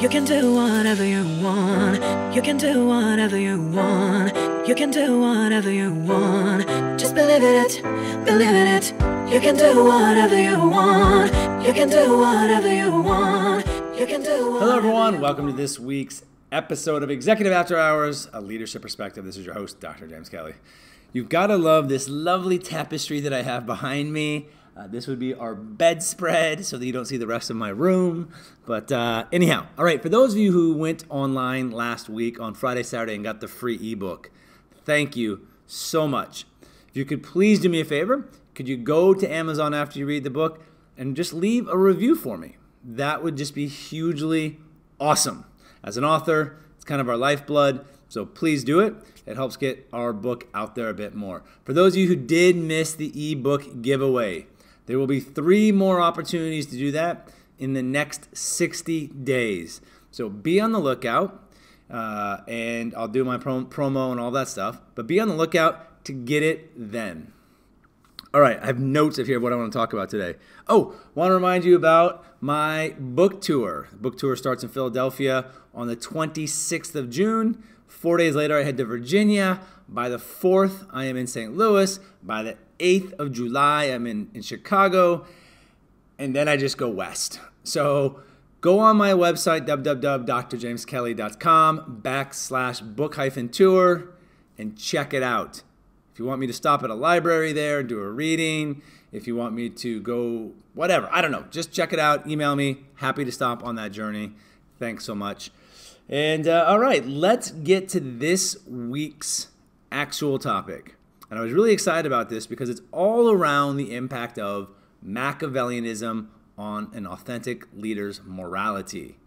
You can do whatever you want. You can do whatever you want. You can do whatever you want. Just believe it, believe it. You can do whatever you want. You can do whatever you want. You can do Hello, everyone. Welcome to this week's episode of Executive After Hours, a leadership perspective. This is your host, Dr. James Kelley. You've got to love this lovely tapestry that I have behind me. Uh, this would be our bedspread so that you don't see the rest of my room. But uh, anyhow, all right, for those of you who went online last week on Friday, Saturday, and got the free ebook, thank you so much. If you could please do me a favor, could you go to Amazon after you read the book and just leave a review for me? That would just be hugely awesome. As an author, it's kind of our lifeblood. So please do it. It helps get our book out there a bit more. For those of you who did miss the ebook giveaway, there will be three more opportunities to do that in the next 60 days. So be on the lookout, uh, and I'll do my prom- promo and all that stuff. But be on the lookout to get it then. All right, I have notes of here what I want to talk about today. Oh, want to remind you about my book tour. The book tour starts in Philadelphia on the 26th of June. Four days later, I head to Virginia. By the 4th, I am in St. Louis. By the 8th of July, I'm in, in Chicago. And then I just go west. So go on my website, www.drjameskelley.com backslash book hyphen tour and check it out. If you want me to stop at a library there do a reading, if you want me to go, whatever, I don't know, just check it out. Email me. Happy to stop on that journey. Thanks so much. And uh, all right, let's get to this week's actual topic. And I was really excited about this because it's all around the impact of Machiavellianism on an authentic leader's morality.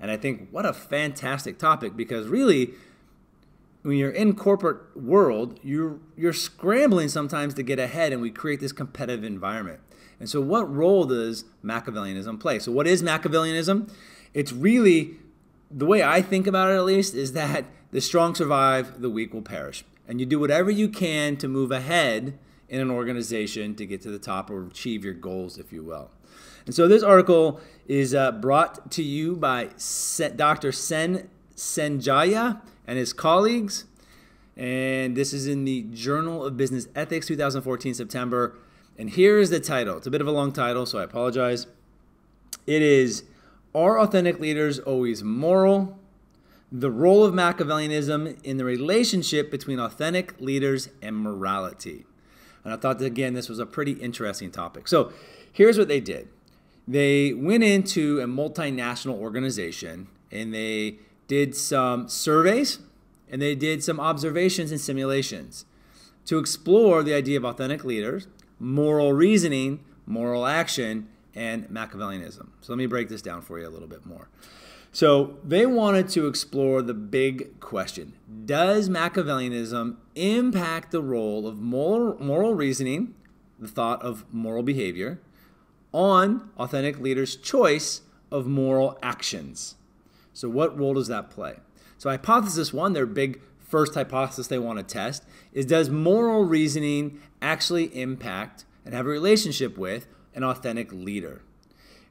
And I think what a fantastic topic because really when you're in corporate world, you're you're scrambling sometimes to get ahead and we create this competitive environment. And so what role does Machiavellianism play? So what is Machiavellianism? It's really the way I think about it at least is that the strong survive, the weak will perish. And you do whatever you can to move ahead in an organization to get to the top or achieve your goals, if you will. And so this article is uh, brought to you by Dr. Sen Sendjaya and his colleagues. And this is in the Journal of Business Ethics, 2014, September. And here is the title. It's a bit of a long title, so I apologize. It is Are Authentic Leaders Always Moral? The Role of Machiavellianism in the Relationship Between Authentic Leaders and Morality. And I thought, that, again, this was a pretty interesting topic. So here's what they did they went into a multinational organization and they did some surveys and they did some observations and simulations to explore the idea of authentic leaders, moral reasoning, moral action, and Machiavellianism. So let me break this down for you a little bit more. So they wanted to explore the big question Does Machiavellianism impact the role of moral, moral reasoning, the thought of moral behavior, on authentic leaders' choice of moral actions? So, what role does that play? So, hypothesis one, their big first hypothesis they want to test, is does moral reasoning actually impact and have a relationship with an authentic leader?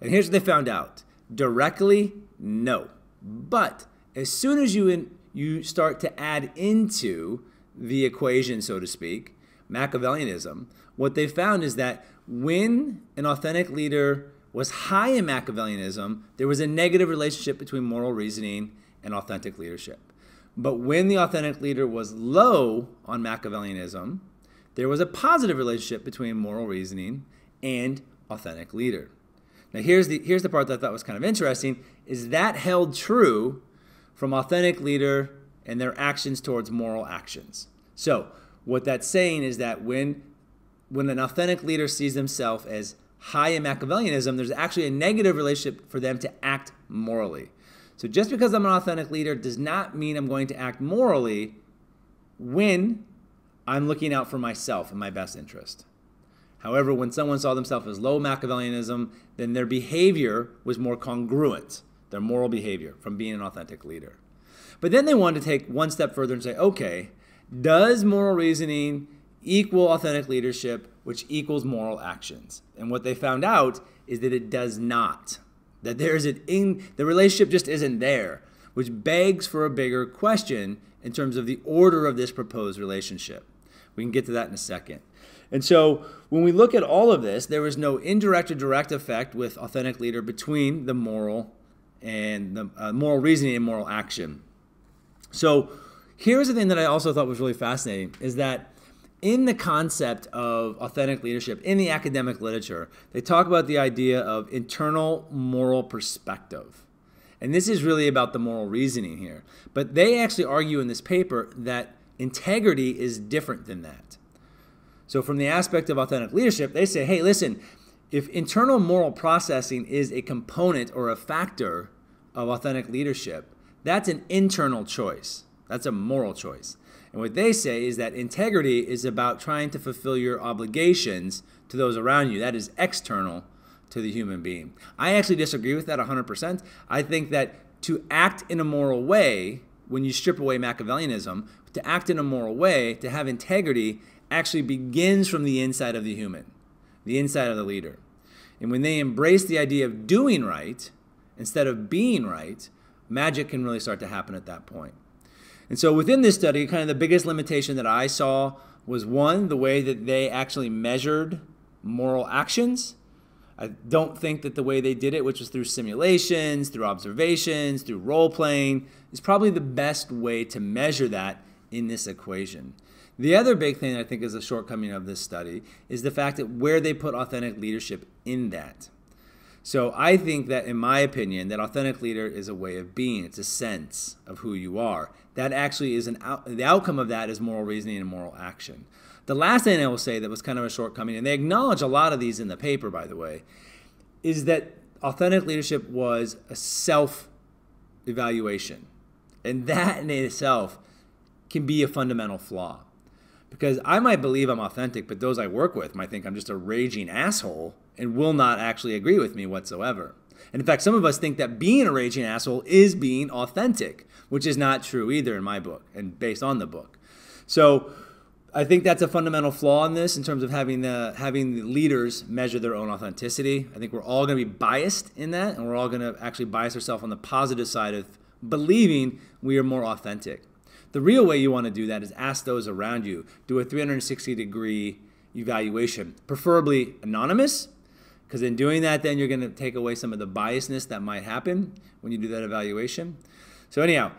And here's what they found out directly, no. But as soon as you, in, you start to add into the equation, so to speak, Machiavellianism, what they found is that when an authentic leader was high in Machiavellianism, there was a negative relationship between moral reasoning and authentic leadership. But when the authentic leader was low on Machiavellianism, there was a positive relationship between moral reasoning and authentic leader. Now here's the here's the part that I thought was kind of interesting is that held true from authentic leader and their actions towards moral actions. So, what that's saying is that when when an authentic leader sees themselves as high in Machiavellianism, there's actually a negative relationship for them to act morally. So just because I'm an authentic leader does not mean I'm going to act morally when I'm looking out for myself and my best interest. However, when someone saw themselves as low Machiavellianism, then their behavior was more congruent, their moral behavior, from being an authentic leader. But then they wanted to take one step further and say, okay, does moral reasoning equal authentic leadership, which equals moral actions? And what they found out is that it does not. that there's an in the relationship just isn't there, which begs for a bigger question in terms of the order of this proposed relationship. We can get to that in a second. And so when we look at all of this, there is no indirect or direct effect with authentic leader between the moral and the uh, moral reasoning and moral action. So here's the thing that I also thought was really fascinating is that in the concept of authentic leadership in the academic literature, they talk about the idea of internal moral perspective. And this is really about the moral reasoning here. But they actually argue in this paper that integrity is different than that. So, from the aspect of authentic leadership, they say, hey, listen, if internal moral processing is a component or a factor of authentic leadership, that's an internal choice. That's a moral choice. And what they say is that integrity is about trying to fulfill your obligations to those around you. That is external to the human being. I actually disagree with that 100%. I think that to act in a moral way, when you strip away Machiavellianism, to act in a moral way, to have integrity, actually begins from the inside of the human, the inside of the leader. And when they embrace the idea of doing right instead of being right, magic can really start to happen at that point. And so within this study, kind of the biggest limitation that I saw was one, the way that they actually measured moral actions. I don't think that the way they did it, which was through simulations, through observations, through role playing, is probably the best way to measure that in this equation. The other big thing I think is a shortcoming of this study is the fact that where they put authentic leadership in that. So I think that, in my opinion, that authentic leader is a way of being. It's a sense of who you are. That actually is an out, the outcome of that is moral reasoning and moral action. The last thing I will say that was kind of a shortcoming, and they acknowledge a lot of these in the paper, by the way, is that authentic leadership was a self evaluation. And that in itself can be a fundamental flaw. Because I might believe I'm authentic, but those I work with might think I'm just a raging asshole and will not actually agree with me whatsoever. And in fact, some of us think that being a raging asshole is being authentic, which is not true either in my book and based on the book. So I think that's a fundamental flaw in this in terms of having the having the leaders measure their own authenticity. I think we're all going to be biased in that, and we're all going to actually bias ourselves on the positive side of believing we are more authentic. The real way you want to do that is ask those around you. Do a 360 degree evaluation, preferably anonymous, because in doing that, then you're going to take away some of the biasness that might happen when you do that evaluation. So, anyhow,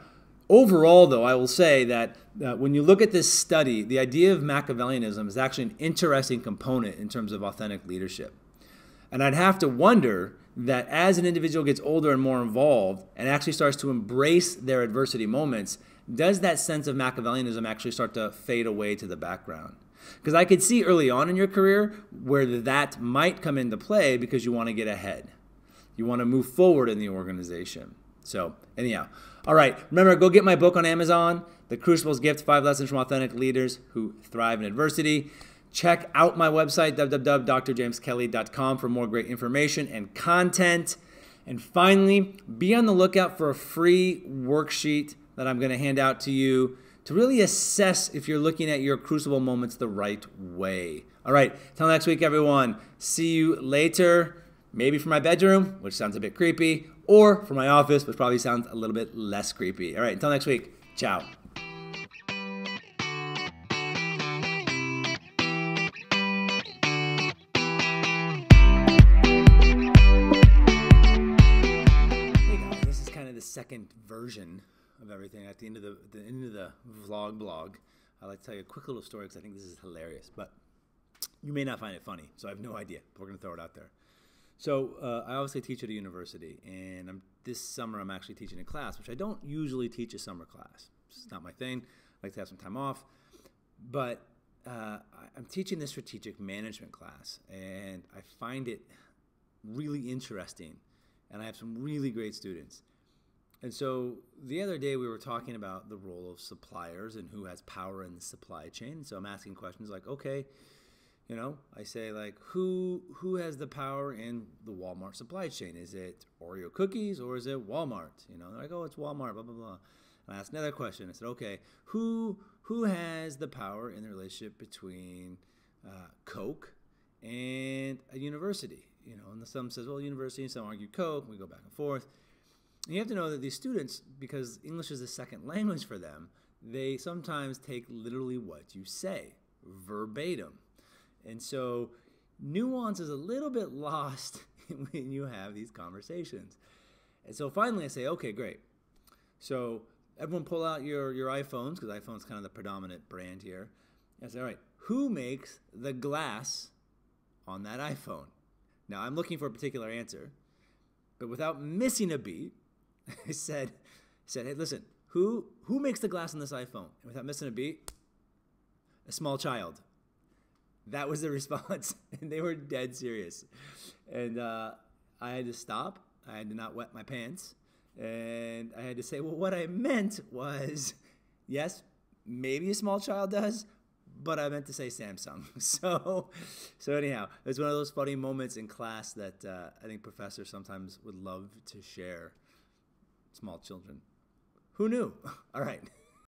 overall, though, I will say that uh, when you look at this study, the idea of Machiavellianism is actually an interesting component in terms of authentic leadership. And I'd have to wonder that as an individual gets older and more involved and actually starts to embrace their adversity moments, does that sense of Machiavellianism actually start to fade away to the background? Because I could see early on in your career where that might come into play because you want to get ahead. You want to move forward in the organization. So, anyhow, all right. Remember, go get my book on Amazon, The Crucible's Gift Five Lessons from Authentic Leaders Who Thrive in Adversity. Check out my website, www.drjameskelley.com, for more great information and content. And finally, be on the lookout for a free worksheet that I'm going to hand out to you to really assess if you're looking at your crucible moments the right way. All right, till next week, everyone. See you later. Maybe from my bedroom, which sounds a bit creepy, or from my office, which probably sounds a little bit less creepy. All right, until next week. Ciao. this is kind of the second version of everything. At the end of the, the end of the vlog blog, I'd like to tell you a quick little story because I think this is hilarious. But you may not find it funny, so I have no idea. But We're going to throw it out there. So uh, I obviously teach at a university, and I'm, this summer I'm actually teaching a class, which I don't usually teach a summer class. It's not my thing. I like to have some time off, but uh, I'm teaching this strategic management class, and I find it really interesting, and I have some really great students. And so the other day we were talking about the role of suppliers and who has power in the supply chain. So I'm asking questions like, okay, you know, I say like, who who has the power in the Walmart supply chain? Is it Oreo cookies or is it Walmart? You know, they're like, oh, it's Walmart, blah blah blah. And I asked another question. I said, okay, who who has the power in the relationship between uh, Coke and a university? you know, and the some says, well, university, and some argue Coke. We go back and forth. You have to know that these students, because English is a second language for them, they sometimes take literally what you say, verbatim. And so nuance is a little bit lost when you have these conversations. And so finally I say, okay, great. So everyone pull out your, your iPhones, because iPhone's kind of the predominant brand here. I say, all right, who makes the glass on that iPhone? Now I'm looking for a particular answer, but without missing a beat, I said, said, hey, listen, who who makes the glass on this iPhone? And without missing a beat, a small child. That was the response, and they were dead serious. And uh, I had to stop. I had to not wet my pants, and I had to say, well, what I meant was, yes, maybe a small child does, but I meant to say Samsung. So, so anyhow, it was one of those funny moments in class that uh, I think professors sometimes would love to share small children. Who knew? All right.